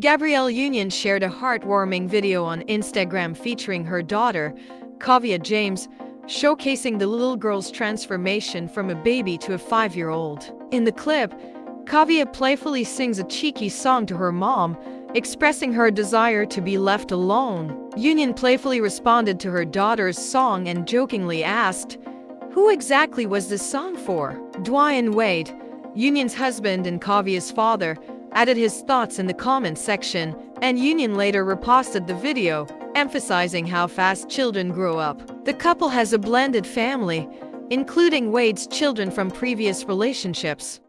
Gabrielle Union shared a heartwarming video on Instagram featuring her daughter, Kaavia James, showcasing the little girl's transformation from a baby to a five-year-old. In the clip, Kaavia playfully sings a cheeky song to her mom, expressing her desire to be left alone. Union playfully responded to her daughter's song and jokingly asked, Who exactly was this song for? Dwyane Wade, Union's husband and Kaavia's father, added his thoughts in the comments section, and Union later reposted the video, emphasizing how fast children grow up. The couple has a blended family, including Wade's children from previous relationships.